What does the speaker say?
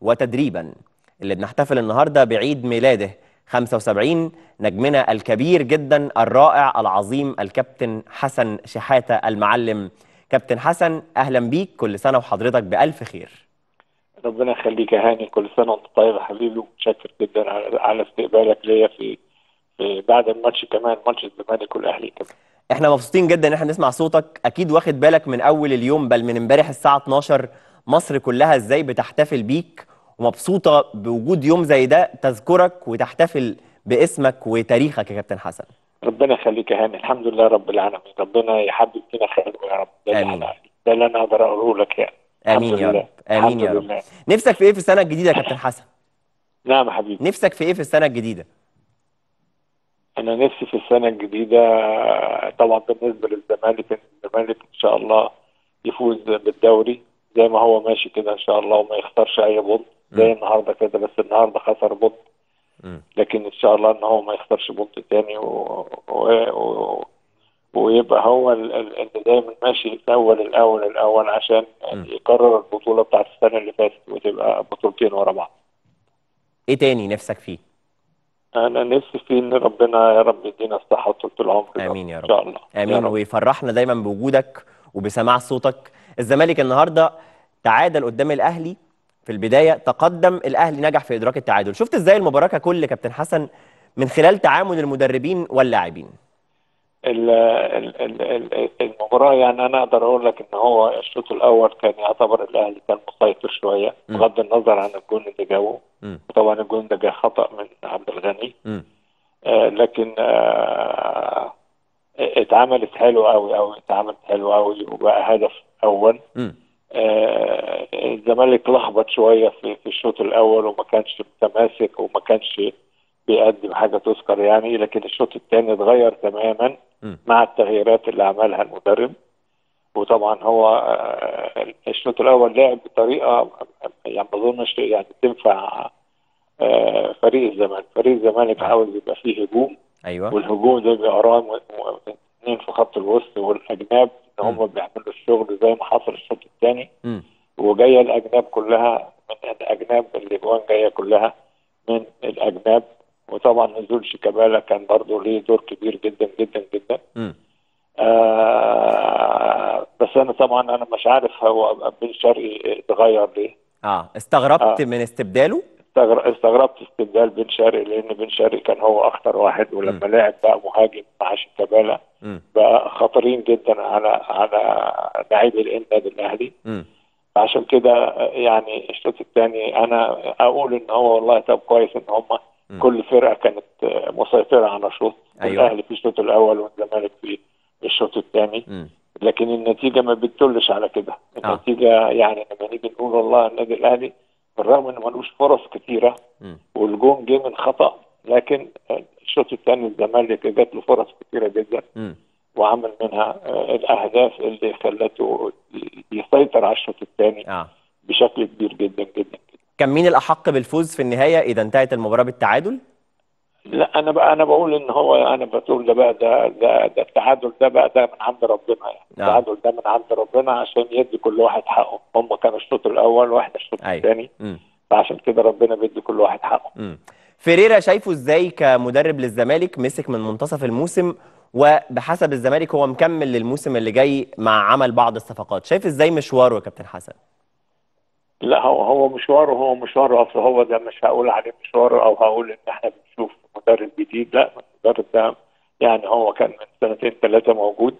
وتدريبا. اللي بنحتفل النهارده بعيد ميلاده 75 نجمنا الكبير جدا الرائع العظيم الكابتن حسن شحاتة المعلم. كابتن حسن أهلا بيك كل سنة وحضرتك بألف خير. ربنا يخليك يا هاني كل سنة وأنت طيب يا حبيبي ومتشكر جدا على استقبالك ليا في بعد الماتش كمان ماتش الزمالك والأهلي كمان. إحنا مبسوطين جدا إن إحنا نسمع صوتك. أكيد واخد بالك من أول اليوم بل من امبارح الساعة 12 مصر كلها إزاي بتحتفل بيك ومبسوطة بوجود يوم زي ده تذكرك وتحتفل باسمك وتاريخك يا كابتن حسن؟ ربنا يخليك يا هاني. الحمد لله رب العالمين. ربنا يحبب فينا خير يا رب. ده. أنا- ده اللي أنا أقدر أقوله لك يعني. آمين الحمد يا لله. رب. آمين يا رب. لله. نفسك في إيه في السنة الجديدة يا كابتن حسن؟ نعم يا حبيبي. نفسك في إيه في السنة الجديدة؟ أنا نفسي في السنة الجديدة طبعا بالنسبة للزمالك الزمالك إن شاء الله يفوز بالدوري. زي ما هو ماشي كده إن شاء الله وما يخسرش أي بطل زي النهارده كده بس النهارده خسر مم. لكن إن شاء الله إن هو ما يخسرش بطل تاني و... و... و... ويبقى هو ال- ال- اللي دايما ماشي الأول الأول الأول عشان يكرر البطولة بتاعت السنة اللي فاتت وتبقى بطولتين ورا بعض. إيه تاني نفسك فيه؟ أنا نفسي في إن ربنا يا رب يدينا الصحة وطول العمر آمين يا إن شاء الله. آمين. رب. ويفرحنا دايما بوجودك وبسماع صوتك. الزمالك النهارده تعادل قدام الأهلي في البداية تقدم الأهلي نجح في إدراك التعادل شفت إزاي المباراه ككل كابتن حسن من خلال تعامل المدربين واللاعبين ال- ال- ال- ال- المباراة يعني أنا أقدر أقول لك إن هو الشوط الأول كان يعتبر الأهلي كان مسيطر شوية م. بغض النظر عن الجون اللي جابه مم. وطبعا الجون ده جه خطأ من عبد الغني. آه لكن آه اتعملت حلو قوي قوي اتعملت حلو قوي وبقى هدف أول مم. آه الزمالك لخبط شوية في, في الشوط الأول وما كانش متماسك وما كانش بيقدم حاجة تذكر يعني لكن الشوط الثاني اتغير تماما. مع التغييرات اللي عملها المدرب. وطبعا هو آه، الشوط الأول لعب بطريقة يعني ما اظنش يعني تنفع آه، فريق الزمالك، فريق الزمالك عاوز يبقى فيه هجوم. أيوه. والهجوم ده بيقراه اثنين في خط الوسط والأجناب إن هم بيعملوا الشغل زي ما حصل الشوط الثاني. وجاية الأجناب كلها من الأجناب الاجوان جاية كلها من الأجناب وطبعا نزول شيكابالا كان برضه ليه دور كبير جدا جدا جدا. آه بس أنا طبعا أنا مش عارف هو بن شرقي اتغير ليه آه استغربت آه. من استبداله استغر- استغربت استبدال بن شرقي لأن بن شرقي كان هو أخطر واحد ولما لعب بقى مهاجم مع شيكابالا. بقى خطرين جدا على على لاعبي النادي الأهلي. عشان كده آه، يعني الشوط الثاني أنا أقول إن هو والله طب كويس إن هم. كل فرقة كانت آه، مسيطرة على شوط أيوة. الأهلي في الشوط الأول والزمالك في الشوط الثاني. لكن النتيجة ما بتدلش على كده النتيجة يعني لما نيجي نقول والله النادي الأهلي بالرغم إنه ملوش فرص كثيره. والجون جه من خطأ لكن الشوط الثاني الزمالك جات له فرص كثيره جدا مم. وعمل منها آه، الأهداف اللي خلته يسيطر على الشوط الثاني آه بشكل كبير جدا جدا جدا كان مين الأحق بالفوز في النهاية إذا انتهت المباراة بالتعادل لا أنا بقى أنا بقول إن هو أنا بقول ده بقى ده ده, ده التعادل ده بقى ده من عند ربنا يعني نعم. التعادل ده من عند ربنا عشان يدي كل واحد حقه هم كانوا الشوط الأول وإحنا الشوط أيوة. الثاني. فعشان كده ربنا بيدي كل واحد حقه مم. فيريرا شايفه إزاي كمدرب للزمالك مسك من منتصف الموسم وبحسب الزمالك هو مكمل للموسم اللي جاي مع عمل بعض الصفقات. شايف إزاي مشواره يا كابتن حسن؟ لا هو هو مشواره هو مشواره. أصل هو ده مش هقول عليه مشواره أو هقول إن إحنا بنشوف مدرب جديد. لا المدرب ده يعني هو كان من سنتين ثلاثة موجود.